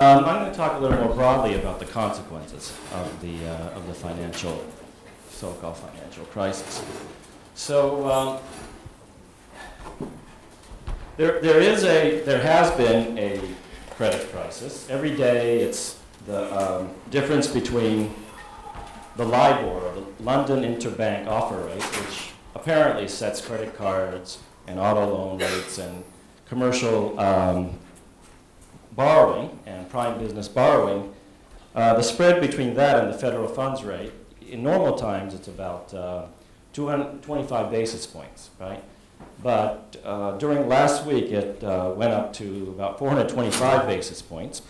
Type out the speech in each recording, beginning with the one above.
Um, I'm going to talk a little more broadly about the consequences of the, uh, of the financial, so-called financial crisis. So um, there, there is a, there has been a credit crisis. Every day it's the um, difference between the LIBOR, the London Interbank Offer Rate, which apparently sets credit cards and auto loan rates and commercial um, borrowing and prime business borrowing, uh, the spread between that and the federal funds rate, in normal times it's about uh, 225 basis points, right? But uh, during last week it uh, went up to about 425 basis points.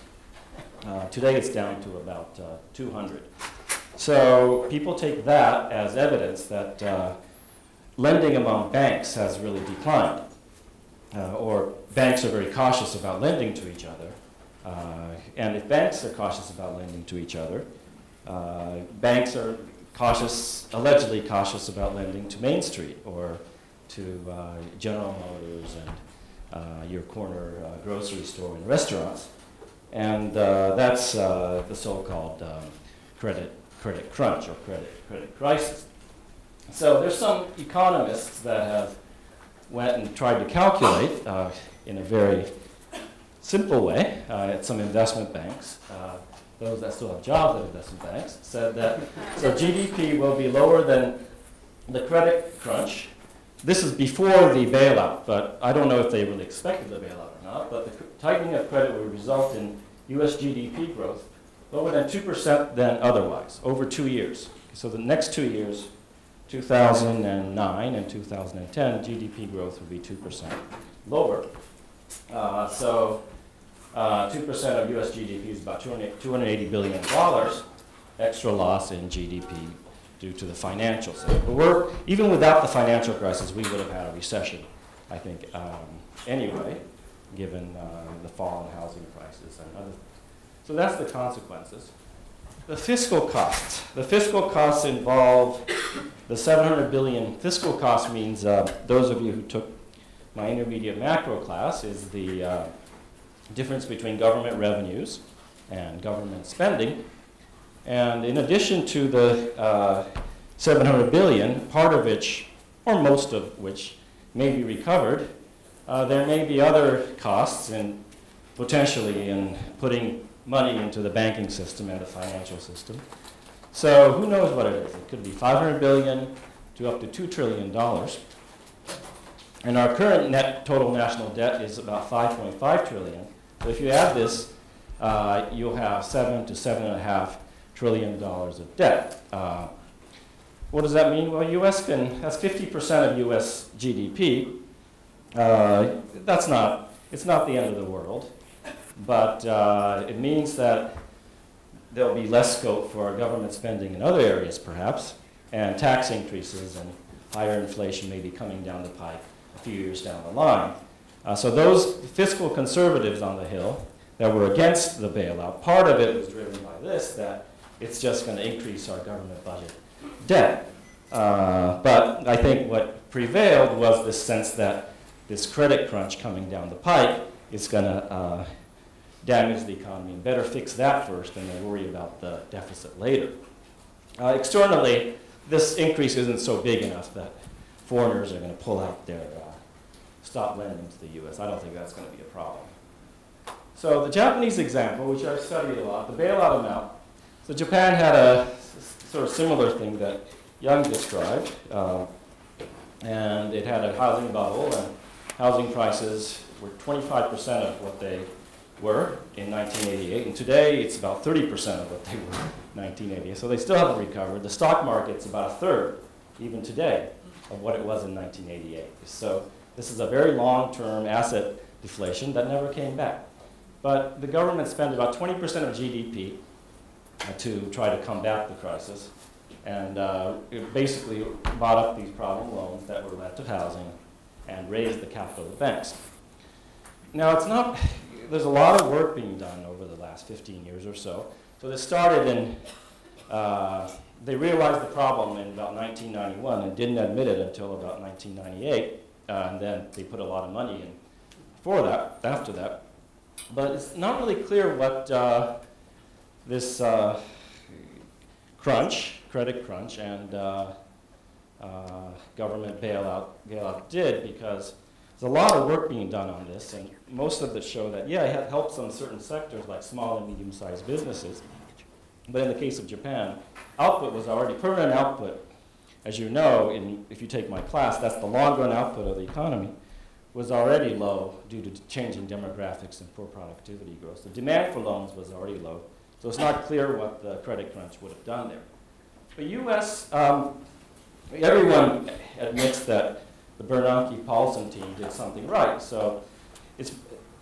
Uh, today it's down to about uh, 200. So people take that as evidence that lending among banks has really declined. Uh, or banks are very cautious about lending to each other. Uh, and if banks are cautious about lending to each other, uh, banks are cautious, allegedly cautious about lending to Main Street or to uh, General Motors and uh, your corner uh, grocery store and restaurants. And that's the so-called um, credit, credit crunch or credit, credit crisis. So there's some economists that have went and tried to calculate uh, in a very simple way uh, at some investment banks. Uh, those that still have jobs at investment banks said that so GDP will be lower than the credit crunch. This is before the bailout, but I don't know if they really expected the bailout or not. But the tightening of credit would result in U.S. GDP growth lower than two percent than otherwise over two years. So the next two years 2009 and 2010, GDP growth would be 2% lower. Uh, so 2% uh, of US GDP is about $280 billion extra loss in GDP due to the financial sector. But we're, even without the financial crisis, we would have had a recession, I think, um, anyway, given uh, the fall in housing prices and other. So that's the consequences. The fiscal costs. The fiscal costs involve the 700 billion fiscal cost means uh, those of you who took my intermediate macro class is the uh, difference between government revenues and government spending. And in addition to the uh, 700 billion, part of which, or most of which, may be recovered, uh, there may be other costs in potentially in putting money into the banking system and the financial system. So who knows what it is? It could be 500 billion to up to $2 trillion. And our current net total national debt is about 5.5 trillion. So if you add this, uh, you'll have seven to seven and a half trillion dollars of debt. Uh, what does that mean? Well, U.S. can, that's 50% of U.S. GDP. Uh, that's not, it's not the end of the world but uh, it means that there'll be less scope for government spending in other areas, perhaps, and tax increases and higher inflation may be coming down the pipe a few years down the line. Uh, so those fiscal conservatives on the Hill that were against the bailout, part of it was driven by this, that it's just going to increase our government budget debt. Uh, but I think what prevailed was this sense that this credit crunch coming down the pike is going to uh, damage the economy and better fix that first and then worry about the deficit later. Uh, externally, this increase isn't so big enough that foreigners are going to pull out their, uh, stop lending to the U.S. I don't think that's going to be a problem. So the Japanese example, which I've studied a lot, the bailout amount. So Japan had a sort of similar thing that Young described, uh, and it had a housing bubble, and housing prices were 25% of what they were in 1988, and today it's about 30% of what they were in 1988. So they still haven't recovered. The stock market's about a third, even today, of what it was in 1988. So this is a very long-term asset deflation that never came back. But the government spent about 20% of GDP uh, to try to combat the crisis, and uh, it basically bought up these problem loans that were lent to housing and raised the capital of the banks. Now, it's not, there's a lot of work being done over the last 15 years or so. So this started in, uh, they realized the problem in about 1991 and didn't admit it until about 1998. Uh, and then they put a lot of money in for that, after that. But it's not really clear what uh, this uh, crunch, credit crunch, and uh, uh, government bailout, bailout did because there's a lot of work being done on this, and most of it show that, yeah, it helps on certain sectors like small and medium-sized businesses. But in the case of Japan, output was already, permanent output, as you know, in, if you take my class, that's the long-run output of the economy, was already low due to changing demographics and poor productivity growth. The demand for loans was already low, so it's not clear what the credit crunch would have done there. The U.S., um, everyone admits that the Bernanke-Paulson team did something right. So it's,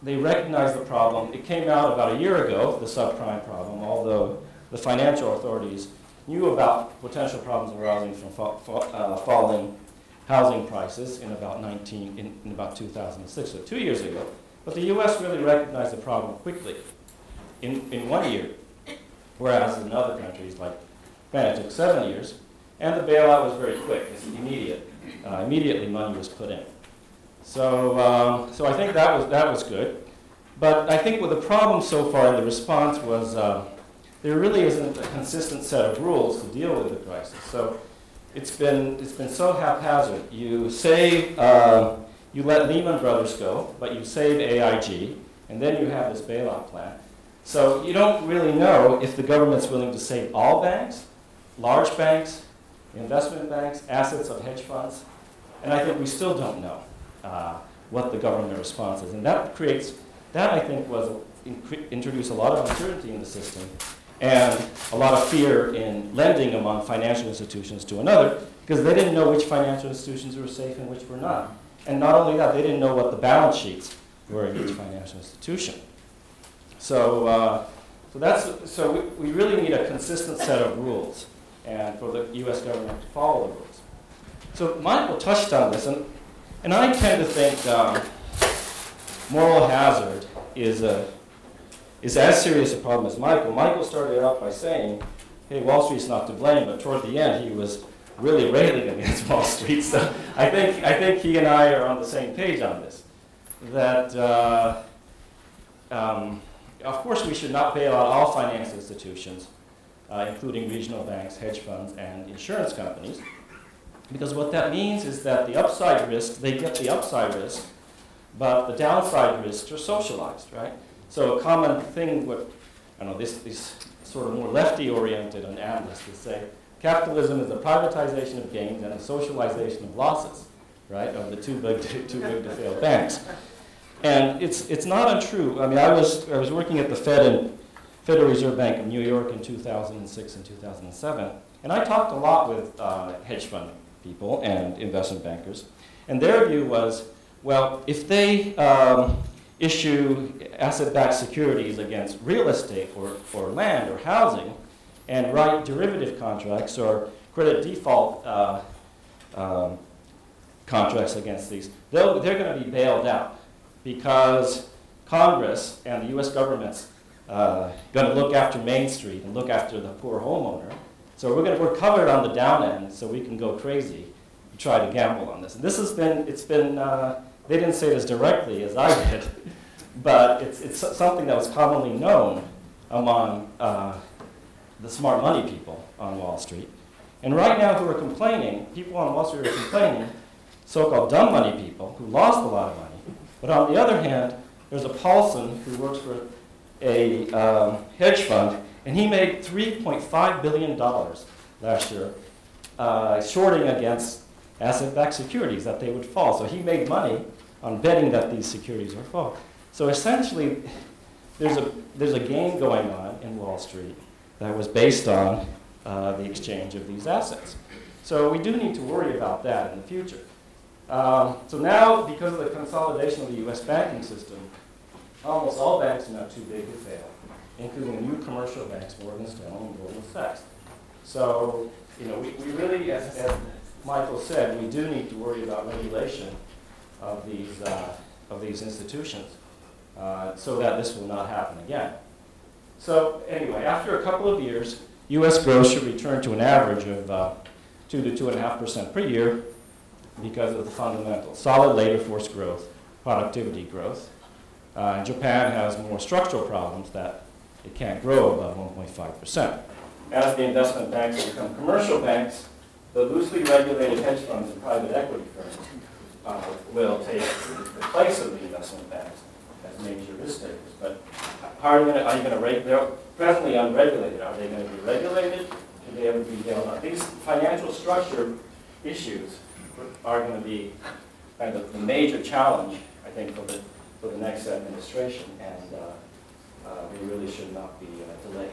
they recognized the problem. It came out about a year ago, the subprime problem, although the financial authorities knew about potential problems arising from fa fa uh, falling housing prices in about 19, in, in, about 2006, so two years ago. But the U.S. really recognized the problem quickly in, in one year, whereas in other countries like Japan it took seven years, and the bailout was very quick, it's immediate uh, immediately money was put in. So, um, so I think that was, that was good. But I think what the problem so far the response was uh, there really isn't a consistent set of rules to deal with the crisis. So it's been, it's been so haphazard. You save, uh, you let Lehman Brothers go, but you save AIG, and then you have this bailout plan. So you don't really know if the government's willing to save all banks, large banks, investment banks, assets of hedge funds, and I think we still don't know uh, what the government response is. And that creates, that I think was, introduced a lot of uncertainty in the system and a lot of fear in lending among financial institutions to another because they didn't know which financial institutions were safe and which were not. And not only that, they didn't know what the balance sheets were in each financial institution. So, uh, so, that's, so we, we really need a consistent set of rules and for the U.S. government to follow the rules. So Michael touched on this, and, and I tend to think um, moral hazard is, a, is as serious a problem as Michael. Michael started out by saying, hey, Wall Street's not to blame, but toward the end he was really railing against Wall Street. So I think, I think he and I are on the same page on this. That, uh, um, of course, we should not bail out all financial institutions, Uh, including regional banks, hedge funds, and insurance companies. Because what that means is that the upside risk, they get the upside risk, but the downside risks are socialized, right? So a common thing with, I know, this, sort of more lefty-oriented analysts would say, capitalism is the privatization of gains and the socialization of losses, right, of the too big to, too big to fail banks. And it's, it's not untrue. I mean, I was, I was working at the Fed and Federal Reserve Bank of New York in 2006 and 2007. And I talked a lot with uh, hedge fund people and investment bankers. And their view was, well, if they um, issue asset-backed securities against real estate or, or land or housing and write derivative contracts or credit default uh, um, contracts against these, they're going to be bailed out because Congress and the U.S. government's uh, going to look after Main Street and look after the poor homeowner. So we're, gonna, we're covered on the down end, so we can go crazy and try to gamble on this. And this has been, it's been, uh, they didn't say it as directly as I did, but it's, it's something that was commonly known among uh, the smart money people on Wall Street. And right now who are complaining, people on Wall Street are complaining, so-called dumb money people who lost a lot of money. But on the other hand, there's a Paulson who works for a um, hedge fund, and he made $3.5 billion last year uh, shorting against asset-backed securities, that they would fall. So he made money on betting that these securities would fall. So essentially, there's a, there's a game going on in Wall Street that was based on uh, the exchange of these assets. So we do need to worry about that in the future. Um, so now, because of the consolidation of the US banking system, almost all banks are now too big to fail, including new commercial banks, Morgan Stanley and Goldman Sachs. So, you know, we, we really, as, as Michael said, we do need to worry about regulation of these, uh, of these institutions uh, so that this will not happen again. So anyway, after a couple of years, U.S. growth should return to an average of uh, 2 to 2.5% per year because of the fundamentals. Solid labor force growth, productivity growth, Uh, Japan has more structural problems that it can't grow above 1.5%. As the investment banks become commercial banks, the loosely regulated hedge funds and private equity firms uh, will take the place of the investment banks as major risk takers. But how are you going to, are you going to rate, they're presently unregulated, are they going to be regulated? Can they ever be bailed out? These financial structure issues are going to be kind of the major challenge, I think, for the, for the next administration, and uh, uh, we really should not be uh, delayed.